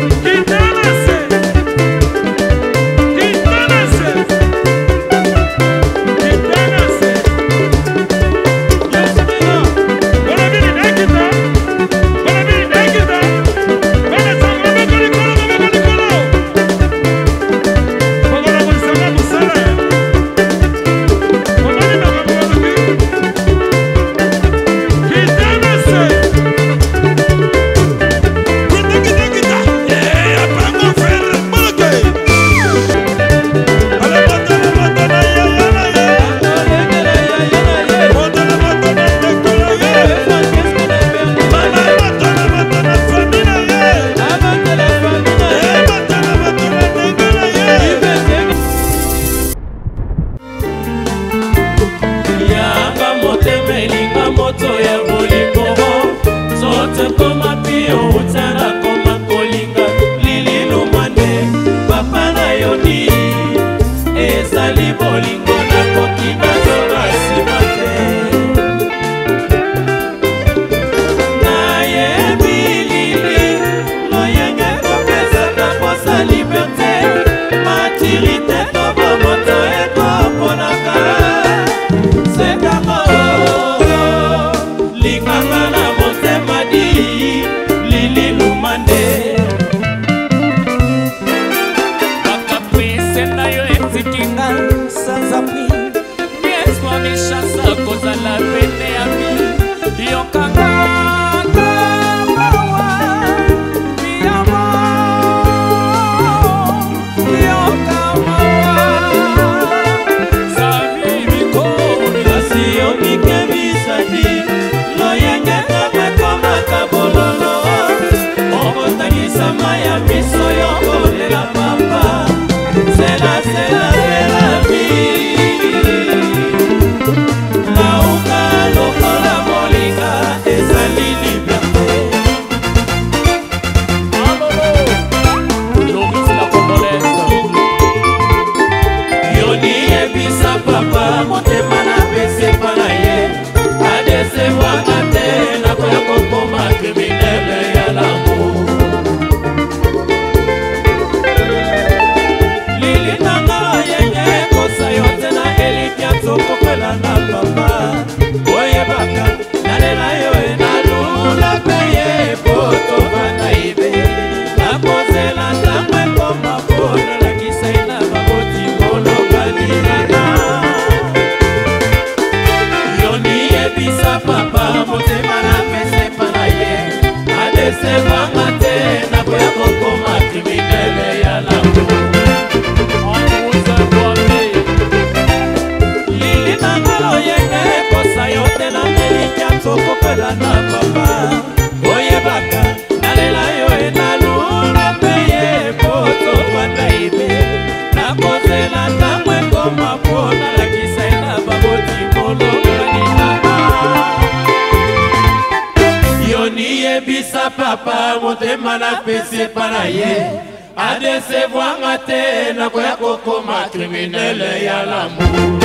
Thank you. ye adesevwanga te nakoya kokoma kriminele ya lamu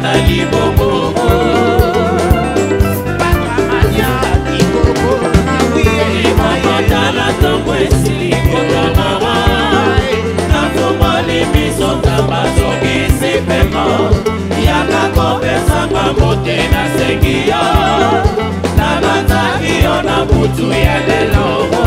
na liboko emayatala ntongo esili kotamawa nakomoli misotamba soki sipemo yaka kopesanga mote nasengi yo nabanzaki yo na butu ya lelo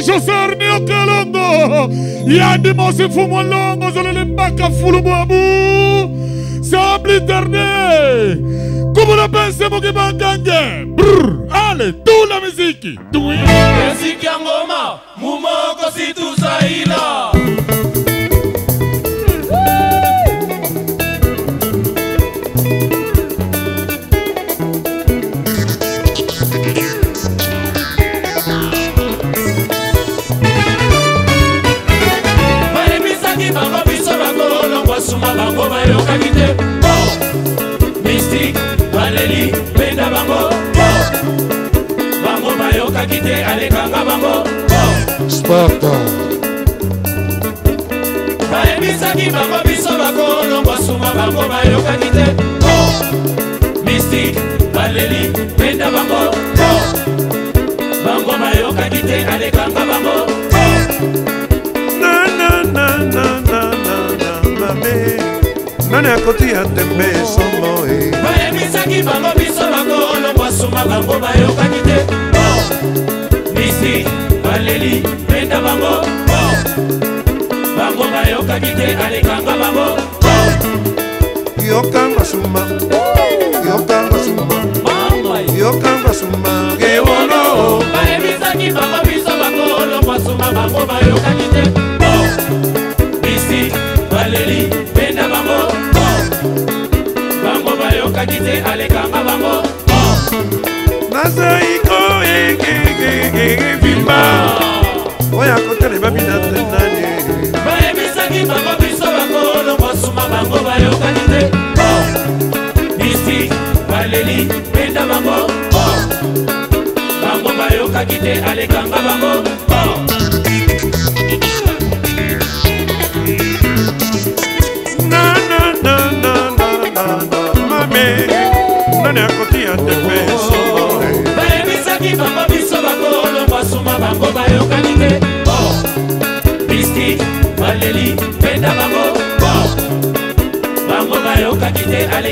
mashosarni okalongo yandimosi mfumo longo zolele mbaka fulubwabu semble éternel kubula pense moki bangange ale tula miziki miziki ya ngoma mumoko situzaila papa bayebisaki bango biso bakolongwa suma bango bayokaki te po mystike baleli penda bango po bango bayokaki te alekanga bango po nani akoti ya tembe esomo eh? bayebisaki bango biso bakolongwa suma bango bayokaki te po mystike baleli penda bango po bango bayokaki te alekanga bango po yokanga suma yokanga suma yokanga suma ewolo bayebisaki bango biso bakolongwa suma bango bayokaki te po bisi baleli penda bango po bango bayokaki te alekanga bango po nazaiko egegegege batele babina nani bayebisaki bango biso bakolo kosuma bango bayokani te o oh, mistike baleli penda bango o oh, bango bayokaki te alekanga bango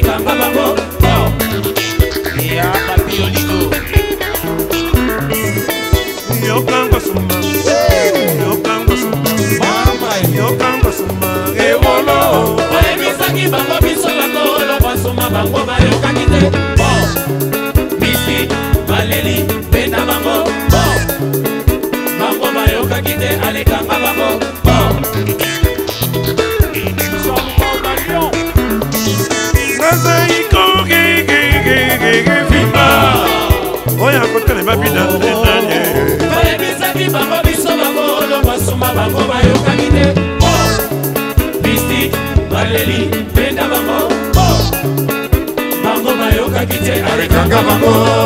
become prova amor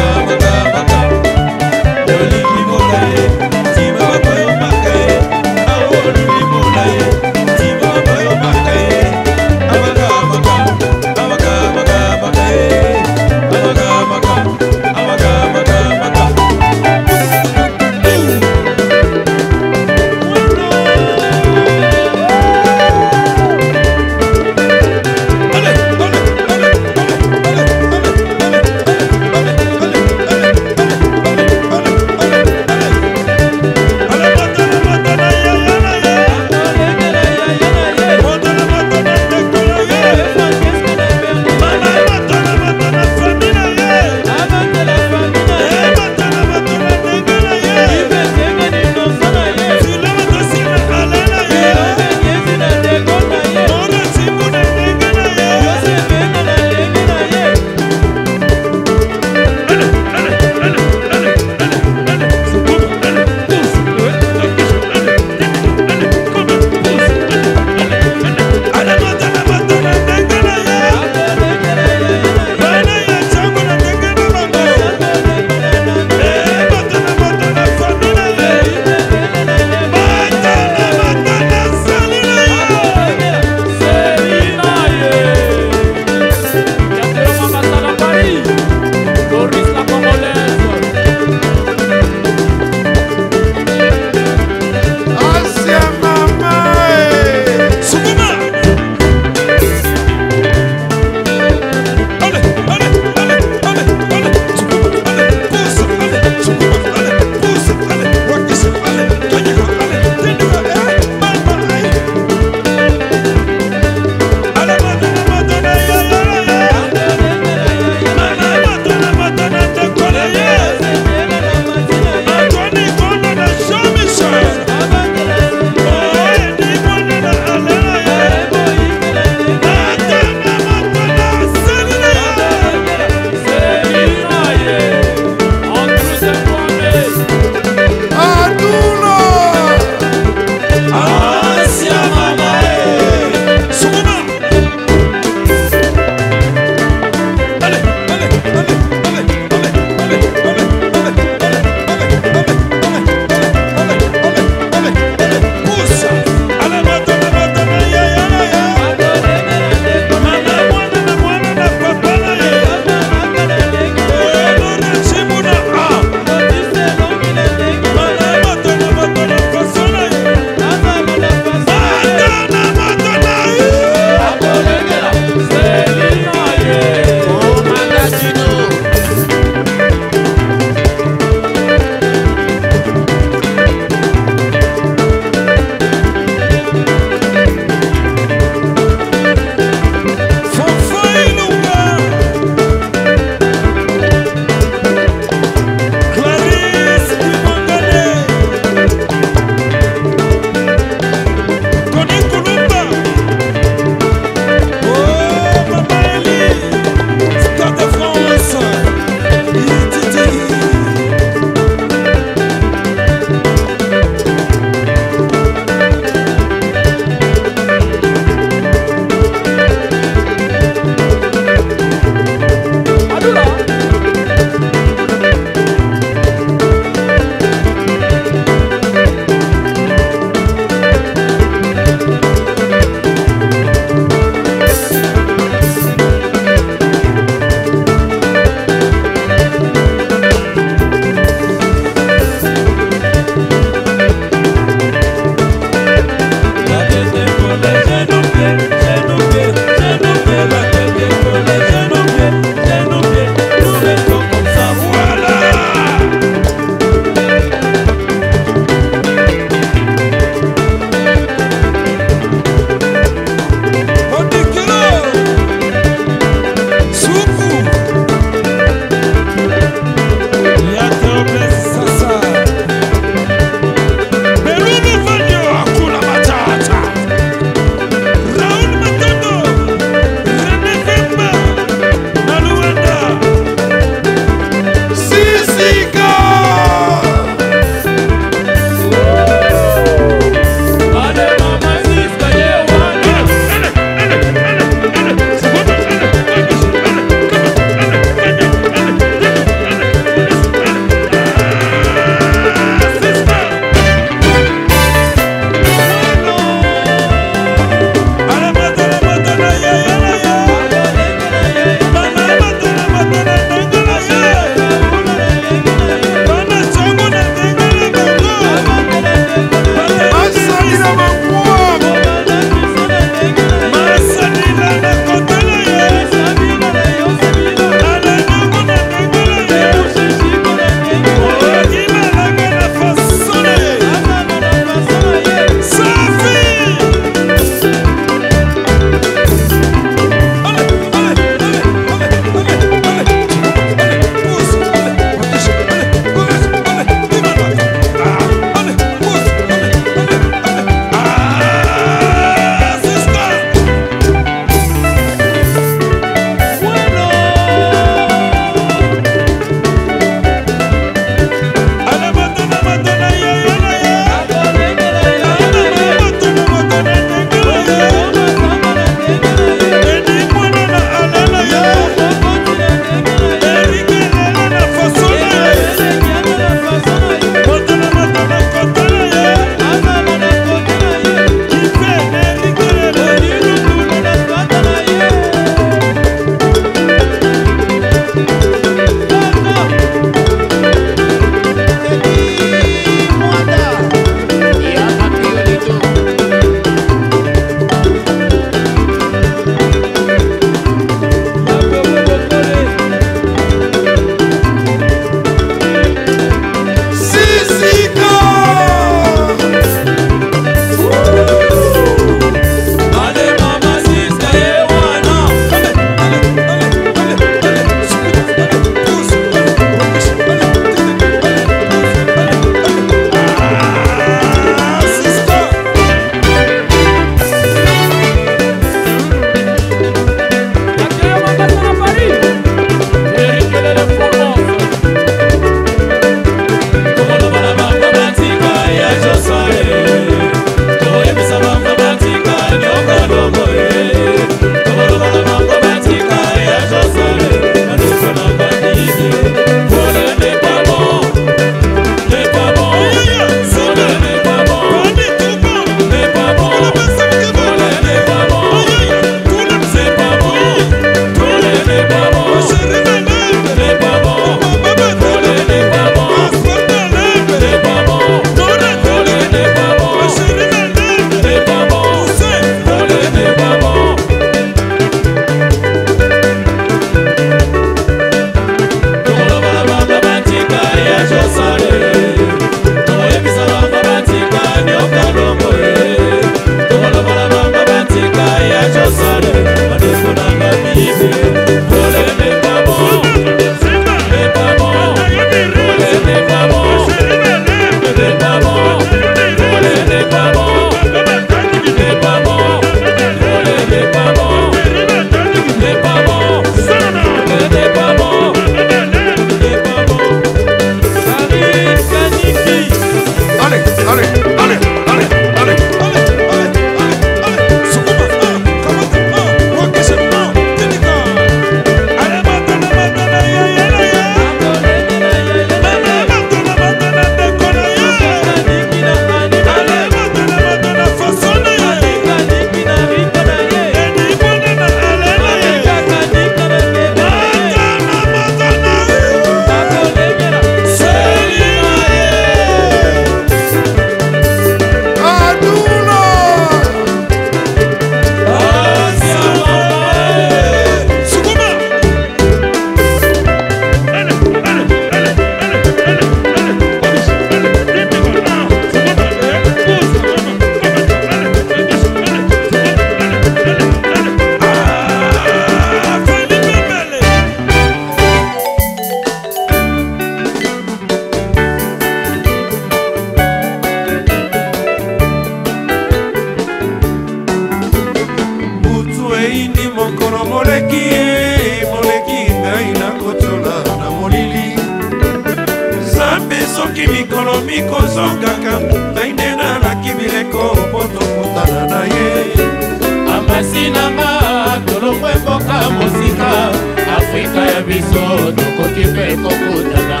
soki mpe kokutana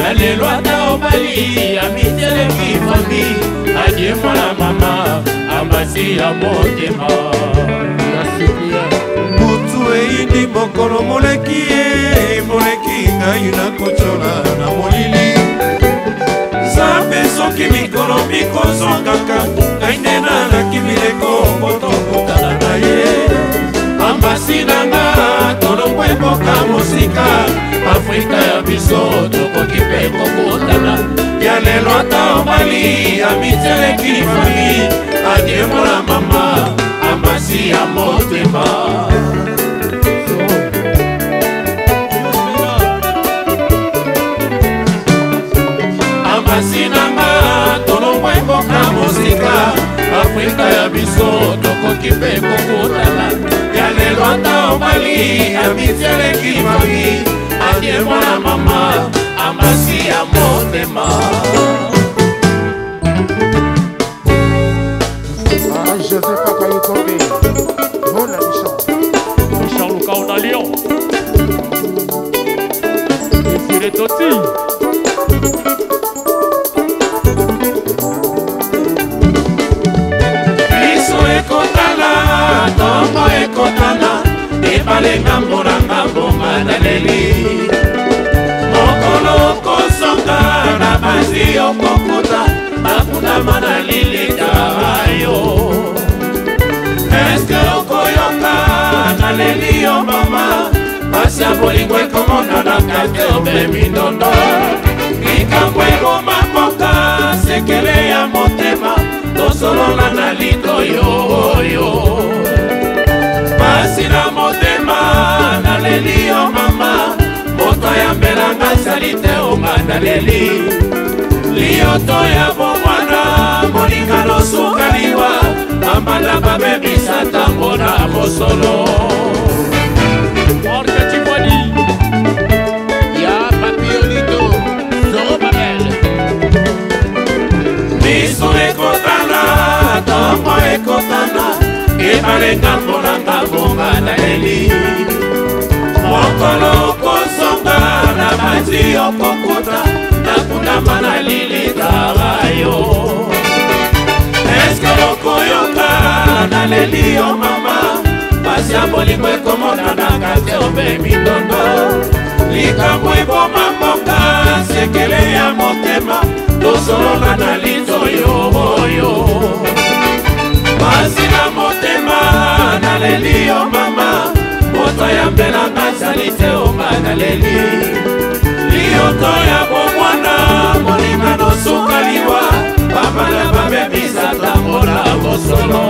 ya lelo ata obali ya miteleki fambi adie mwana mama ambasi ya motema butu eyindi mokolo moleki ye moleki ngai nakocola na molili zambe soki mikolo mikozongaka ngai nde nalaki mileko potokutana na ye ambasi na ngai Fue poca música afrika ya pisó a mpe Y ya a ata a mamá mamá, fami a mamá sin amasi no amasi no Fue poca música Afuera ya pisó alelwata omali amitieleki mami adie mwana mama amasi ya motema joseph ekokana ebale ngambo na ngambo nga na leli mokolo okosonga na banzi okokuta bakutama na lilitaba yo eske okoyoka na leli yo mama pasi ya bolingo ekomonanaka te obemi ndondo likambo eboma mpoka sekele ya motema tosolola na litoyo oyo mpasi na motema naleli yo mama moto yambelanga ezali te onga naleli liyoto ya bomwana moninga nosuka liwa ambala babebisa ntango na mosolo miso ekotana tongo ekotana ebale ngambo na ngambo ngalaleli mokolo okosonga na banzi okokuta nakundama na lilitara yo eske okoyoka naleli yo mama pasi ya bolingo ekomonanaka te obemi dondo likambo eboma mboka sekele ya motema tosolola na linzoi naleli liyoto ya bomwana molinga nosuka liwa bapana bamebisata mpona bosolo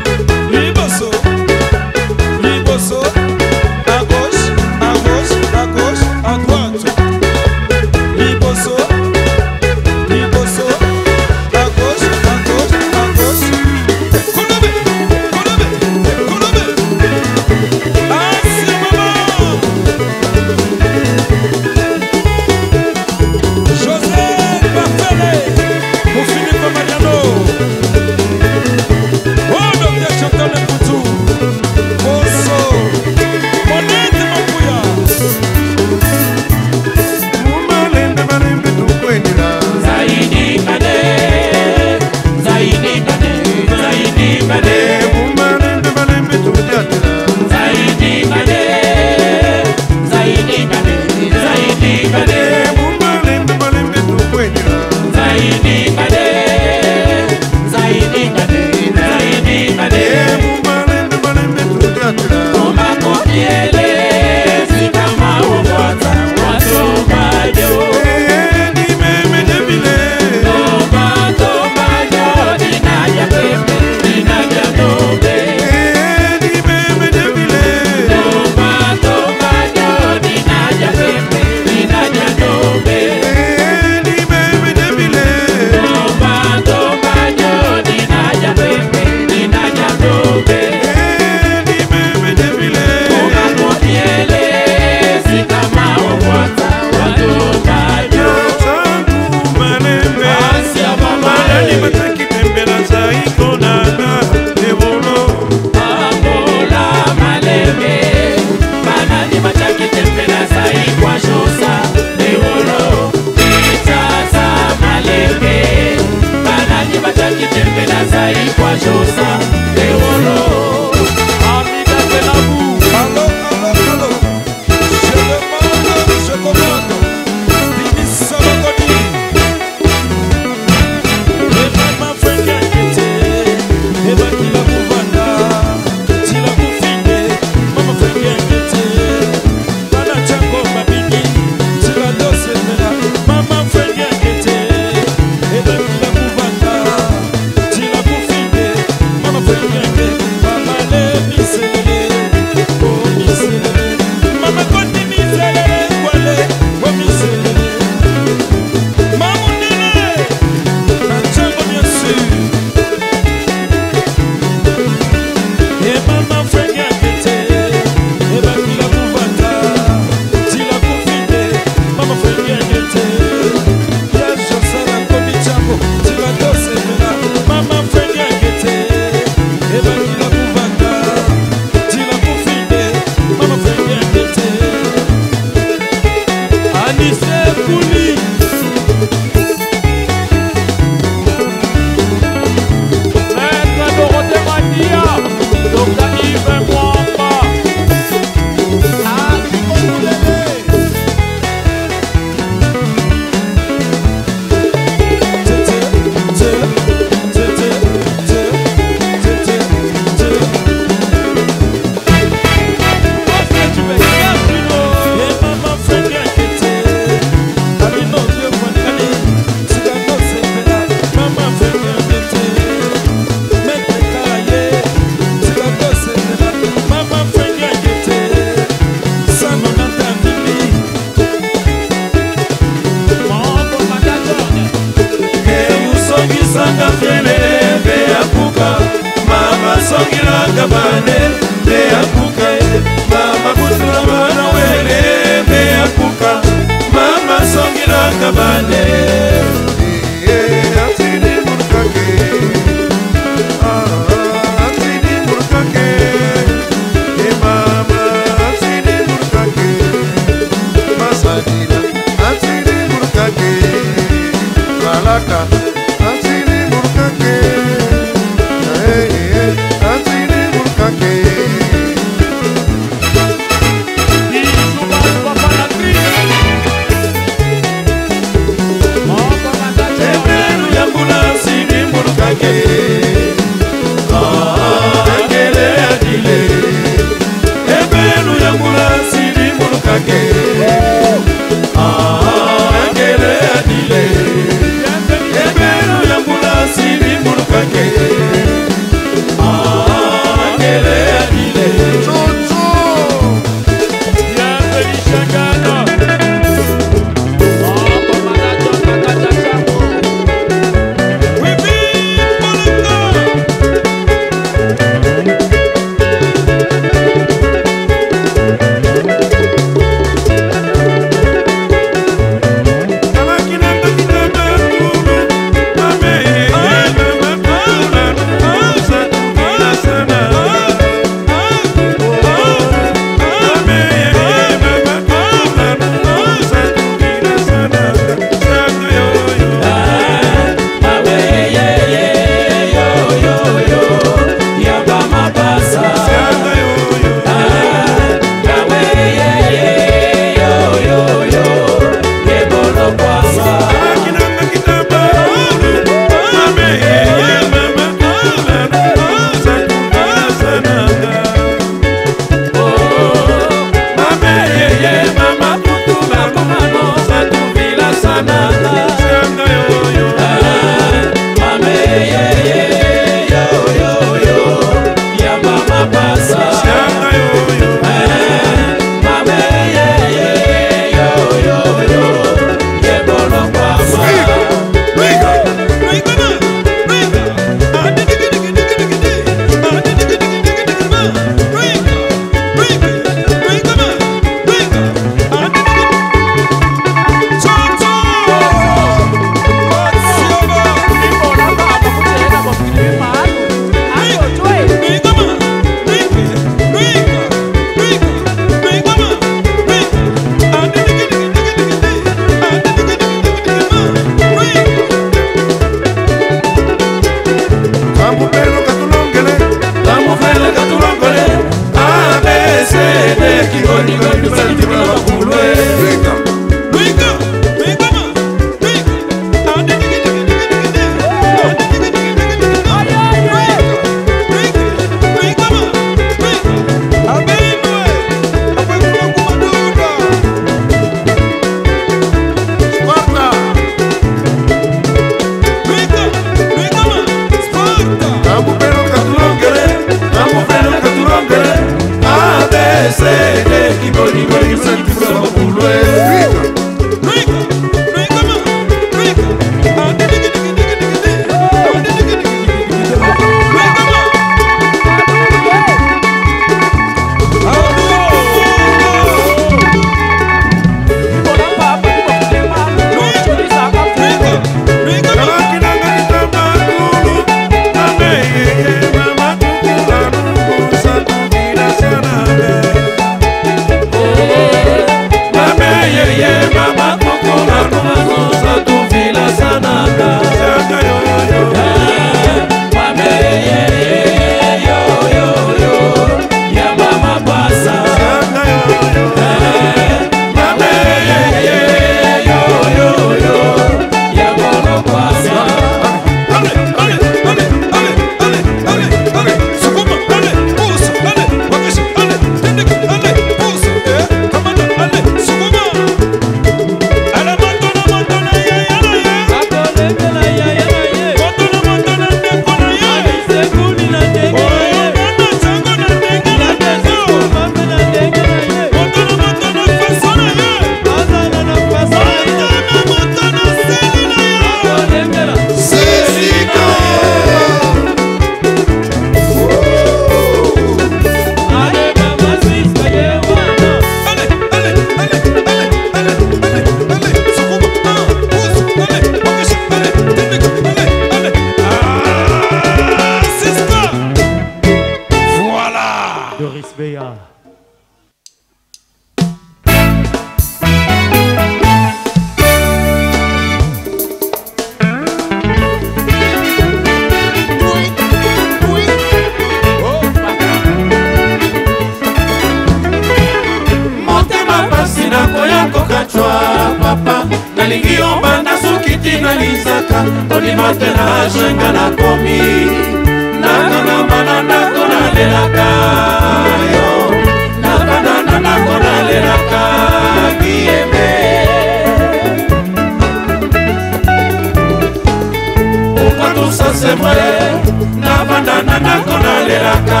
nabandana ndako nalelaka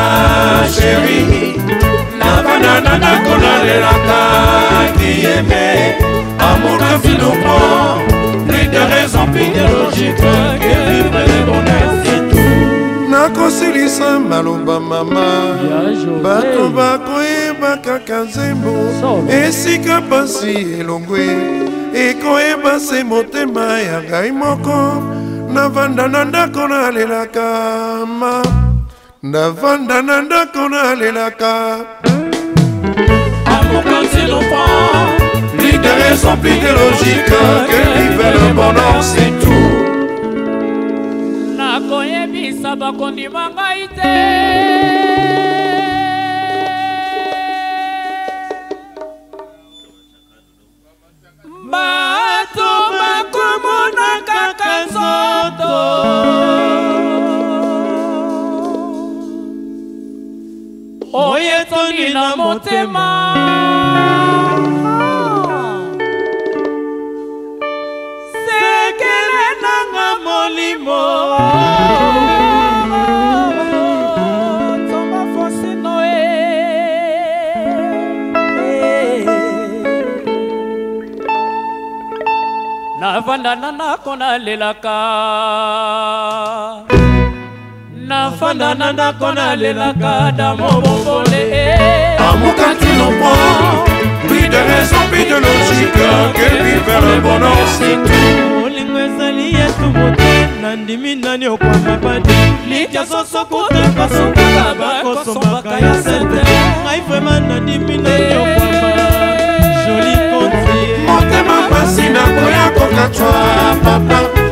sheri nabandana ndako nalelaka dieme amoka filomo plus de raison plus de logique que vivre le bonheur et tout nakosilisa maloba mama bato bakoyeba kaka nzembo esika mpasi elongwe ekoyeba se motema ya ngai moko navanda na ndako nalelaka ma navanda na ndako nalelaka Les raisons plus logiques que vivre le bonheur, c'est tout. nakoyebisa bakondima ngai te ba na motema sekele nanga molimo tsomba fosino e navandana nako nalelaka nafanda na ndako nalelaka damo bobole eh. amukaki lompo plus de raison plus de logique que lui vers le bonheur c'est tout olingo ezali yetu mote nandimi nani okwanga pati litya soso kuta basokaka bakosombaka ya sete ngai vraimen nandimi nani okwanga joli konti eh. motema pasi nakoya kokatwa papa